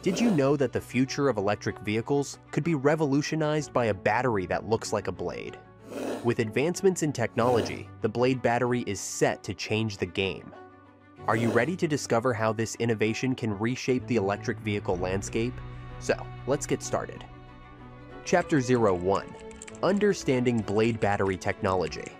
Did you know that the future of electric vehicles could be revolutionized by a battery that looks like a blade? With advancements in technology, the Blade battery is set to change the game. Are you ready to discover how this innovation can reshape the electric vehicle landscape? So, let's get started. Chapter 01 Understanding Blade Battery Technology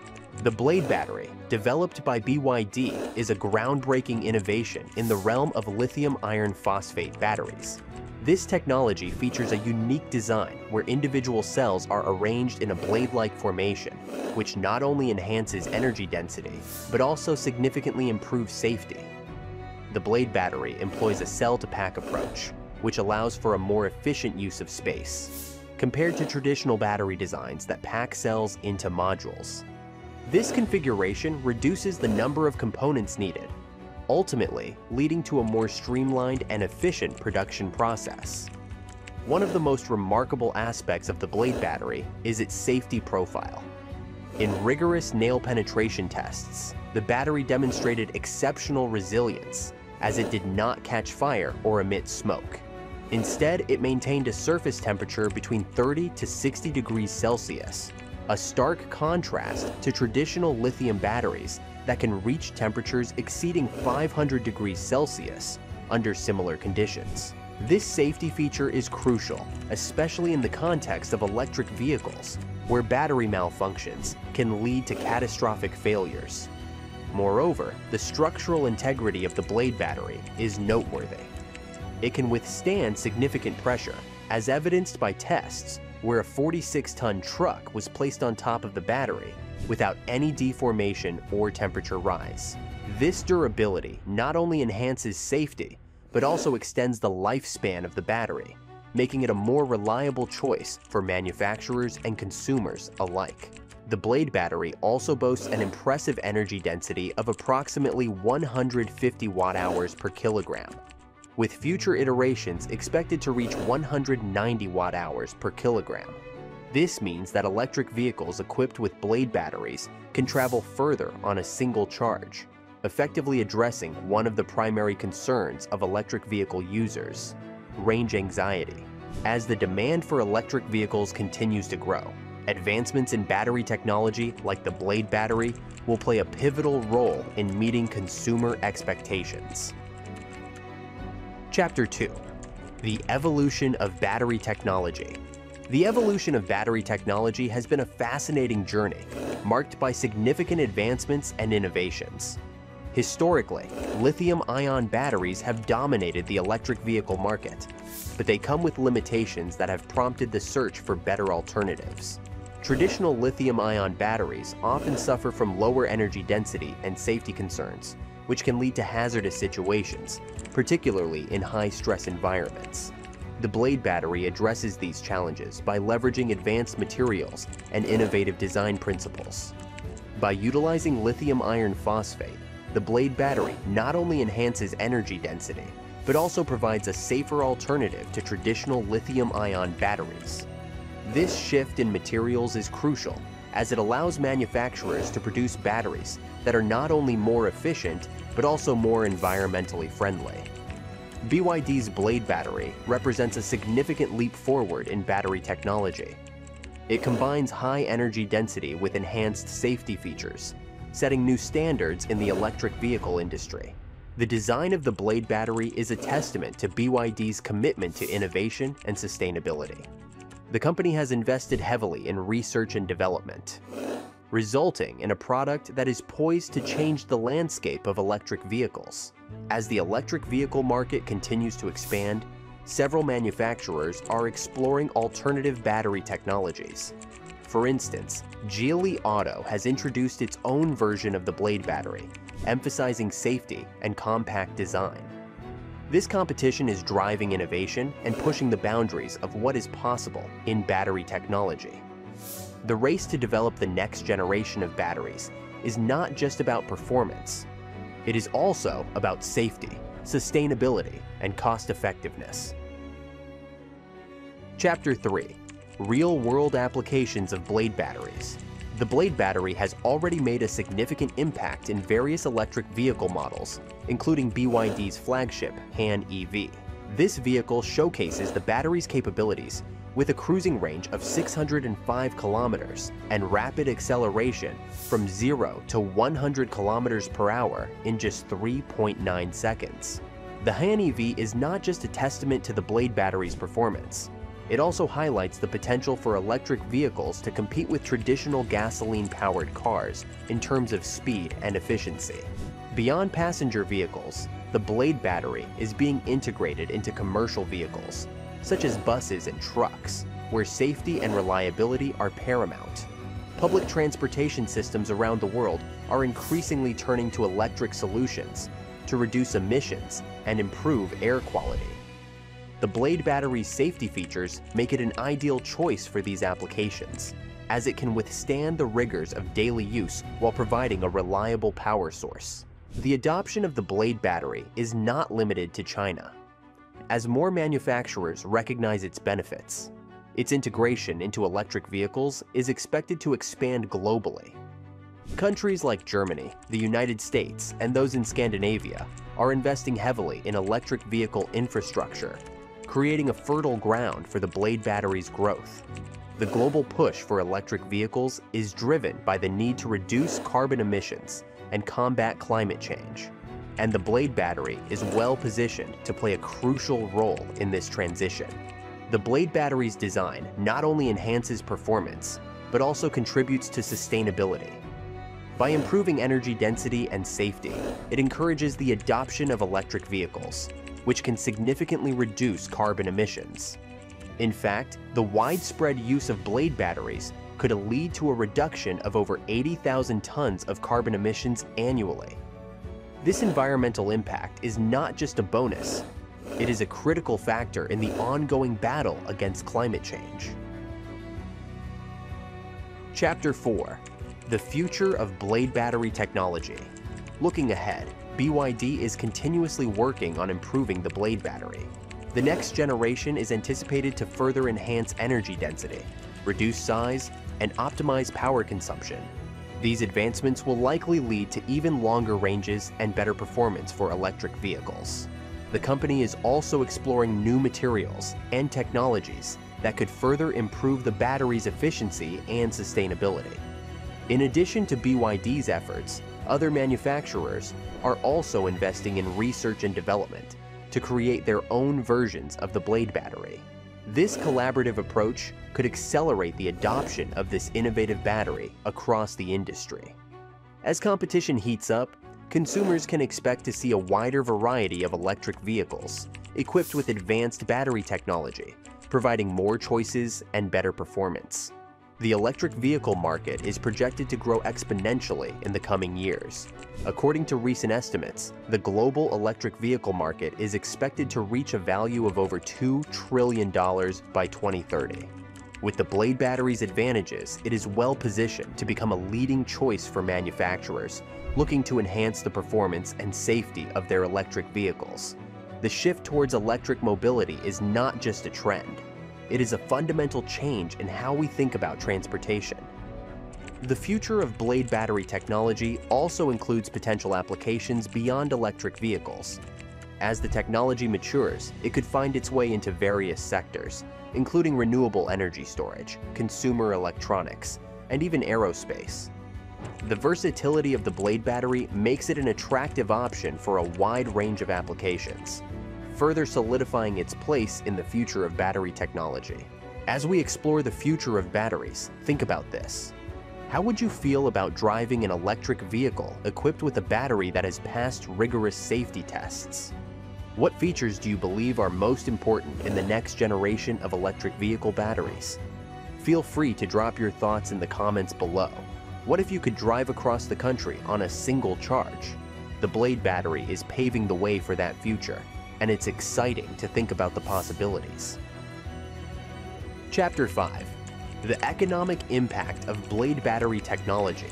The Blade battery, developed by BYD, is a groundbreaking innovation in the realm of lithium iron phosphate batteries. This technology features a unique design where individual cells are arranged in a blade-like formation, which not only enhances energy density, but also significantly improves safety. The blade battery employs a cell-to-pack approach, which allows for a more efficient use of space, compared to traditional battery designs that pack cells into modules. This configuration reduces the number of components needed, ultimately leading to a more streamlined and efficient production process. One of the most remarkable aspects of the Blade battery is its safety profile. In rigorous nail penetration tests, the battery demonstrated exceptional resilience as it did not catch fire or emit smoke. Instead, it maintained a surface temperature between 30 to 60 degrees Celsius, a stark contrast to traditional lithium batteries that can reach temperatures exceeding 500 degrees Celsius under similar conditions. This safety feature is crucial, especially in the context of electric vehicles, where battery malfunctions can lead to catastrophic failures. Moreover, the structural integrity of the blade battery is noteworthy. It can withstand significant pressure, as evidenced by tests where a 46-ton truck was placed on top of the battery without any deformation or temperature rise. This durability not only enhances safety, but also extends the lifespan of the battery, making it a more reliable choice for manufacturers and consumers alike. The Blade battery also boasts an impressive energy density of approximately 150 watt-hours per kilogram, with future iterations expected to reach 190 watt-hours per kilogram. This means that electric vehicles equipped with blade batteries can travel further on a single charge, effectively addressing one of the primary concerns of electric vehicle users, range anxiety. As the demand for electric vehicles continues to grow, advancements in battery technology like the blade battery will play a pivotal role in meeting consumer expectations. Chapter 2 The Evolution of Battery Technology the evolution of battery technology has been a fascinating journey, marked by significant advancements and innovations. Historically, lithium-ion batteries have dominated the electric vehicle market, but they come with limitations that have prompted the search for better alternatives. Traditional lithium-ion batteries often suffer from lower energy density and safety concerns, which can lead to hazardous situations, particularly in high-stress environments. The Blade battery addresses these challenges by leveraging advanced materials and innovative design principles. By utilizing lithium iron phosphate, the Blade battery not only enhances energy density, but also provides a safer alternative to traditional lithium-ion batteries. This shift in materials is crucial as it allows manufacturers to produce batteries that are not only more efficient, but also more environmentally friendly. BYD's Blade battery represents a significant leap forward in battery technology. It combines high energy density with enhanced safety features, setting new standards in the electric vehicle industry. The design of the Blade battery is a testament to BYD's commitment to innovation and sustainability. The company has invested heavily in research and development, resulting in a product that is poised to change the landscape of electric vehicles. As the electric vehicle market continues to expand, several manufacturers are exploring alternative battery technologies. For instance, Geely Auto has introduced its own version of the Blade battery, emphasizing safety and compact design. This competition is driving innovation and pushing the boundaries of what is possible in battery technology. The race to develop the next generation of batteries is not just about performance, it is also about safety, sustainability, and cost effectiveness. Chapter 3 Real World Applications of Blade Batteries The Blade battery has already made a significant impact in various electric vehicle models, including BYD's flagship Han EV. This vehicle showcases the battery's capabilities with a cruising range of 605 kilometers and rapid acceleration from 0 to 100 kilometers per hour in just 3.9 seconds. The Han EV is not just a testament to the Blade battery's performance, it also highlights the potential for electric vehicles to compete with traditional gasoline-powered cars in terms of speed and efficiency. Beyond passenger vehicles, the Blade battery is being integrated into commercial vehicles, such as buses and trucks, where safety and reliability are paramount. Public transportation systems around the world are increasingly turning to electric solutions to reduce emissions and improve air quality. The Blade battery's safety features make it an ideal choice for these applications, as it can withstand the rigors of daily use while providing a reliable power source. The adoption of the Blade battery is not limited to China. As more manufacturers recognize its benefits, its integration into electric vehicles is expected to expand globally. Countries like Germany, the United States, and those in Scandinavia are investing heavily in electric vehicle infrastructure creating a fertile ground for the Blade battery's growth. The global push for electric vehicles is driven by the need to reduce carbon emissions and combat climate change, and the Blade battery is well positioned to play a crucial role in this transition. The Blade battery's design not only enhances performance, but also contributes to sustainability. By improving energy density and safety, it encourages the adoption of electric vehicles, which can significantly reduce carbon emissions. In fact, the widespread use of blade batteries could lead to a reduction of over 80,000 tons of carbon emissions annually. This environmental impact is not just a bonus, it is a critical factor in the ongoing battle against climate change. Chapter 4 The Future of Blade Battery Technology Looking ahead, BYD is continuously working on improving the Blade battery. The next generation is anticipated to further enhance energy density, reduce size, and optimize power consumption. These advancements will likely lead to even longer ranges and better performance for electric vehicles. The company is also exploring new materials and technologies that could further improve the battery's efficiency and sustainability. In addition to BYD's efforts, other manufacturers are also investing in research and development to create their own versions of the Blade battery. This collaborative approach could accelerate the adoption of this innovative battery across the industry. As competition heats up, consumers can expect to see a wider variety of electric vehicles equipped with advanced battery technology, providing more choices and better performance. The electric vehicle market is projected to grow exponentially in the coming years. According to recent estimates, the global electric vehicle market is expected to reach a value of over $2 trillion by 2030. With the Blade battery's advantages, it is well positioned to become a leading choice for manufacturers looking to enhance the performance and safety of their electric vehicles. The shift towards electric mobility is not just a trend, it is a fundamental change in how we think about transportation. The future of blade battery technology also includes potential applications beyond electric vehicles. As the technology matures, it could find its way into various sectors, including renewable energy storage, consumer electronics, and even aerospace. The versatility of the blade battery makes it an attractive option for a wide range of applications further solidifying its place in the future of battery technology. As we explore the future of batteries, think about this. How would you feel about driving an electric vehicle equipped with a battery that has passed rigorous safety tests? What features do you believe are most important in the next generation of electric vehicle batteries? Feel free to drop your thoughts in the comments below. What if you could drive across the country on a single charge? The Blade battery is paving the way for that future, and it's exciting to think about the possibilities. Chapter 5 The Economic Impact of Blade Battery Technology.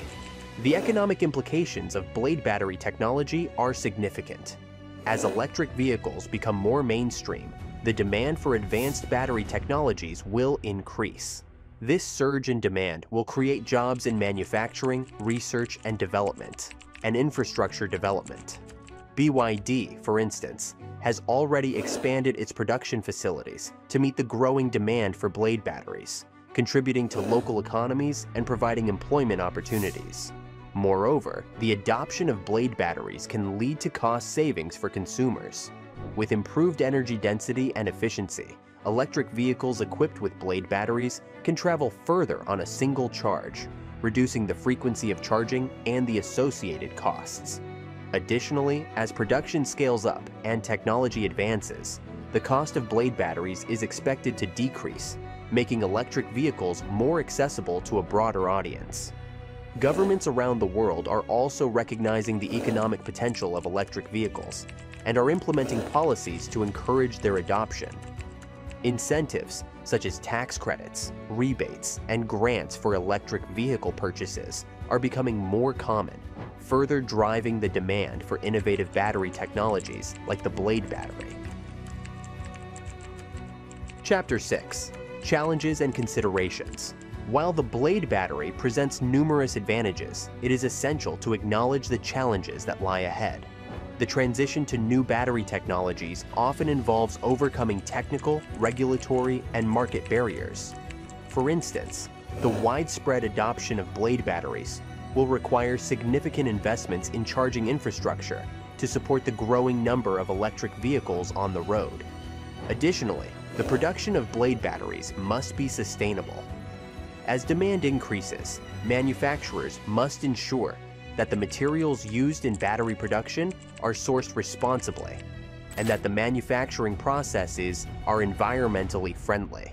The economic implications of blade battery technology are significant. As electric vehicles become more mainstream, the demand for advanced battery technologies will increase. This surge in demand will create jobs in manufacturing, research and development, and infrastructure development. BYD, for instance, has already expanded its production facilities to meet the growing demand for blade batteries, contributing to local economies and providing employment opportunities. Moreover, the adoption of blade batteries can lead to cost savings for consumers. With improved energy density and efficiency, electric vehicles equipped with blade batteries can travel further on a single charge, reducing the frequency of charging and the associated costs. Additionally, as production scales up and technology advances, the cost of blade batteries is expected to decrease, making electric vehicles more accessible to a broader audience. Governments around the world are also recognizing the economic potential of electric vehicles and are implementing policies to encourage their adoption. Incentives, such as tax credits, rebates, and grants for electric vehicle purchases, are becoming more common, further driving the demand for innovative battery technologies like the blade battery. Chapter 6 Challenges and Considerations While the blade battery presents numerous advantages, it is essential to acknowledge the challenges that lie ahead. The transition to new battery technologies often involves overcoming technical, regulatory, and market barriers. For instance, the widespread adoption of blade batteries will require significant investments in charging infrastructure to support the growing number of electric vehicles on the road. Additionally, the production of blade batteries must be sustainable. As demand increases, manufacturers must ensure that the materials used in battery production are sourced responsibly and that the manufacturing processes are environmentally friendly.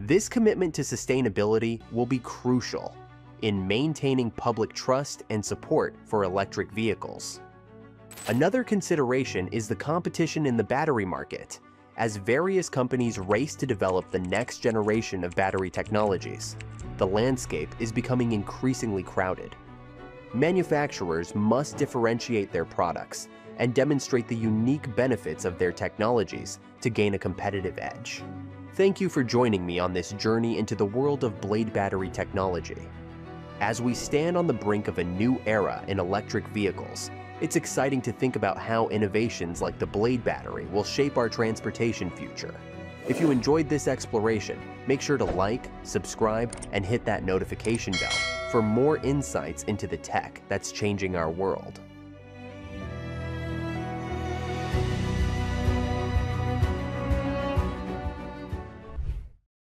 This commitment to sustainability will be crucial in maintaining public trust and support for electric vehicles. Another consideration is the competition in the battery market, as various companies race to develop the next generation of battery technologies. The landscape is becoming increasingly crowded. Manufacturers must differentiate their products and demonstrate the unique benefits of their technologies to gain a competitive edge. Thank you for joining me on this journey into the world of blade battery technology. As we stand on the brink of a new era in electric vehicles, it's exciting to think about how innovations like the blade battery will shape our transportation future. If you enjoyed this exploration, make sure to like, subscribe, and hit that notification bell for more insights into the tech that's changing our world.